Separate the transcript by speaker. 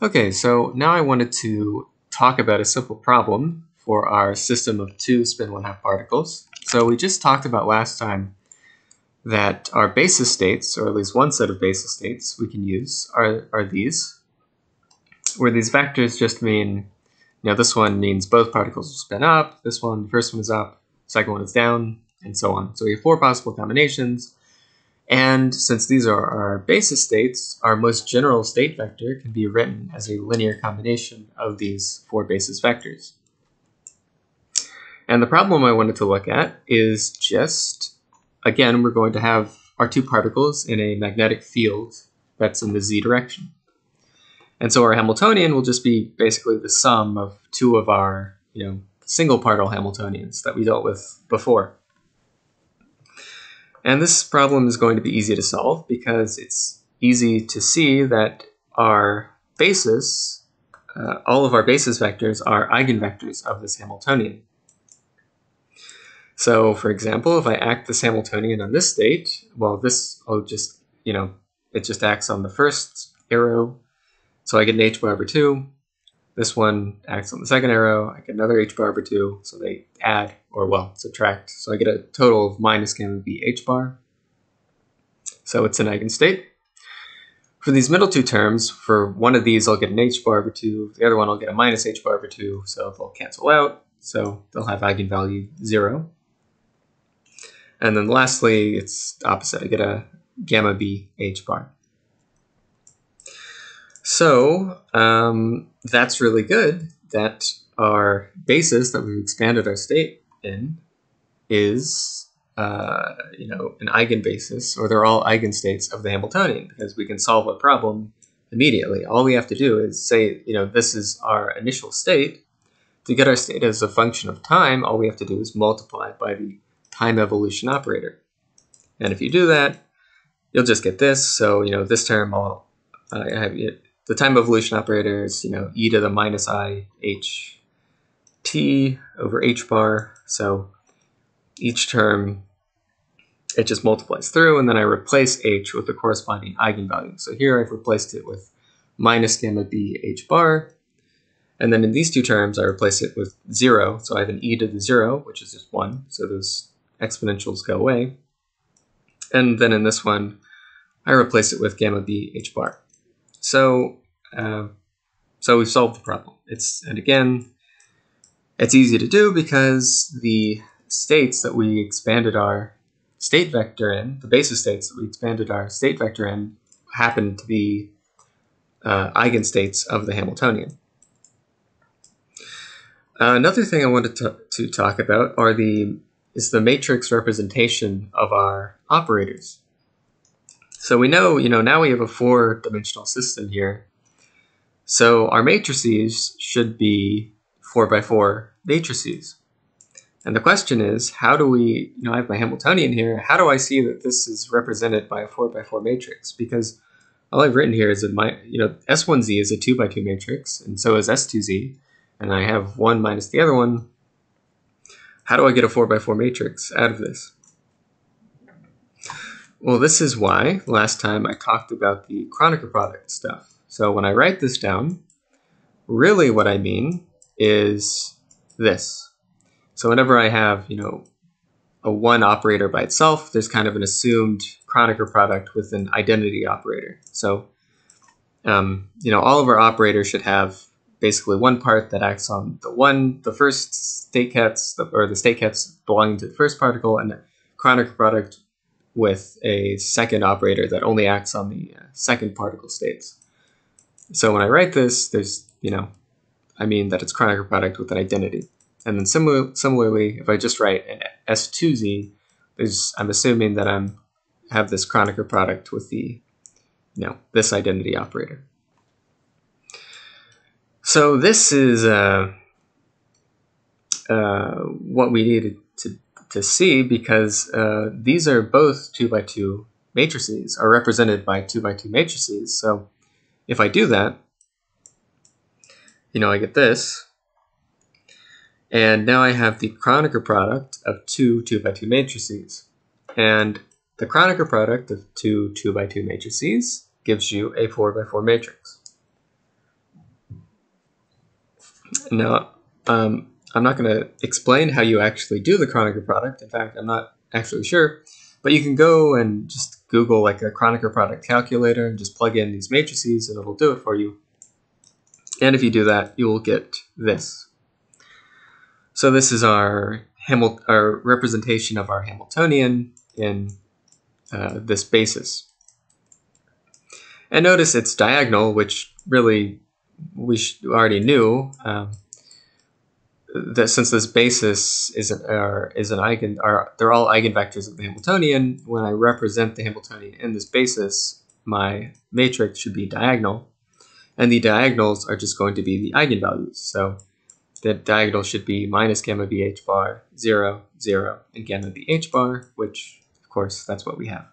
Speaker 1: Okay, so now I wanted to talk about a simple problem for our system of two spin one half particles. So we just talked about last time that our basis states, or at least one set of basis states we can use, are, are these, where these vectors just mean, you know, this one means both particles are spin up, this one, the first one is up, second one is down, and so on. So we have four possible combinations, and since these are our basis states, our most general state vector can be written as a linear combination of these four basis vectors. And the problem I wanted to look at is just, again, we're going to have our two particles in a magnetic field that's in the z direction. And so our Hamiltonian will just be basically the sum of two of our, you know, single particle Hamiltonians that we dealt with before. And this problem is going to be easy to solve because it's easy to see that our basis, uh, all of our basis vectors are eigenvectors of this Hamiltonian. So for example, if I act this Hamiltonian on this state, well, this will just, you know, it just acts on the first arrow. So I get an h bar over 2. This one acts on the second arrow. I get another h bar over 2. So they add or well, subtract. So I get a total of minus gamma b h bar. So it's an eigenstate. For these middle two terms, for one of these I'll get an h bar over 2, the other one I'll get a minus h bar over 2, so they'll cancel out, so they'll have eigenvalue 0. And then lastly, it's opposite. I get a gamma b h bar. So um, that's really good that our basis that we've expanded our state in is uh, you know an eigenbasis, or they're all eigenstates of the Hamiltonian because we can solve a problem immediately. All we have to do is say you know this is our initial state. To get our state as a function of time, all we have to do is multiply by the time evolution operator. And if you do that, you'll just get this. So you know this term, I'll I have the time evolution operator is you know e to the minus i h t over h bar so each term, it just multiplies through, and then I replace h with the corresponding eigenvalue. So here I've replaced it with minus gamma b h bar, and then in these two terms, I replace it with 0. So I have an e to the 0, which is just 1. So those exponentials go away. And then in this one, I replace it with gamma b h bar. So, uh, so we've solved the problem. It's And again, it's easy to do because the states that we expanded our state vector in, the basis states that we expanded our state vector in, happen to be uh, eigenstates of the Hamiltonian. Uh, another thing I wanted to, to talk about are the is the matrix representation of our operators. So we know, you know, now we have a four-dimensional system here. So our matrices should be 4 by 4 matrices. And the question is, how do we, you know, I have my Hamiltonian here, how do I see that this is represented by a 4 by 4 matrix? Because all I've written here is that my, you know, S1z is a 2 by 2 matrix, and so is S2z, and I have one minus the other one. How do I get a 4 by 4 matrix out of this? Well, this is why last time I talked about the Kronecker product stuff. So when I write this down, really what I mean is this. So whenever I have, you know, a one operator by itself, there's kind of an assumed Kronecker product with an identity operator. So, um, you know, all of our operators should have basically one part that acts on the one, the first state kets, or the state kets belonging to the first particle, and a Kronecker product with a second operator that only acts on the uh, second particle states. So when I write this, there's, you know, I mean that it's Kronecker product with an identity. And then similar, similarly, if I just write an S2Z, there's, I'm assuming that I'm have this Kronecker product with the, you know, this identity operator. So this is uh, uh, what we needed to, see because uh, these are both 2 by 2 matrices, are represented by 2 by 2 matrices. So if I do that, you know, I get this. And now I have the Kronecker product of two 2 by 2 matrices. And the Kronecker product of two 2 by 2 matrices gives you a 4 by 4 matrix. Now, um, I'm not going to explain how you actually do the Kronecker product. In fact, I'm not actually sure. But you can go and just Google like a Kronecker product calculator and just plug in these matrices and it'll do it for you. And if you do that, you will get this. So this is our, Hamil our representation of our Hamiltonian in uh, this basis. And notice it's diagonal, which really we already knew. Um, that since this basis is an, is an eigen, are they're all eigenvectors of the Hamiltonian. When I represent the Hamiltonian in this basis, my matrix should be diagonal, and the diagonals are just going to be the eigenvalues. So the diagonal should be minus gamma b h bar, 0, 0, and gamma b h bar, which, of course, that's what we have.